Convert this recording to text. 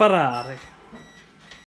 sparare.